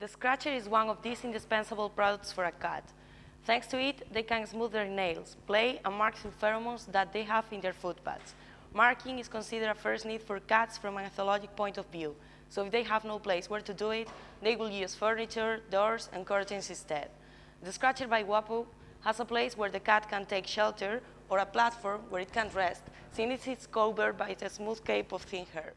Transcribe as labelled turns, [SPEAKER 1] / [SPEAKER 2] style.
[SPEAKER 1] The scratcher is one of these indispensable products for a cat. Thanks to it, they can smooth their nails, play, and mark through pheromones that they have in their foot pads. Marking is considered a first need for cats from an ethologic point of view, so if they have no place where to do it, they will use furniture, doors, and curtains instead. The scratcher by Wuapu has a place where the cat can take shelter or a platform where it can rest, since it is covered by the smooth cape of thin hair.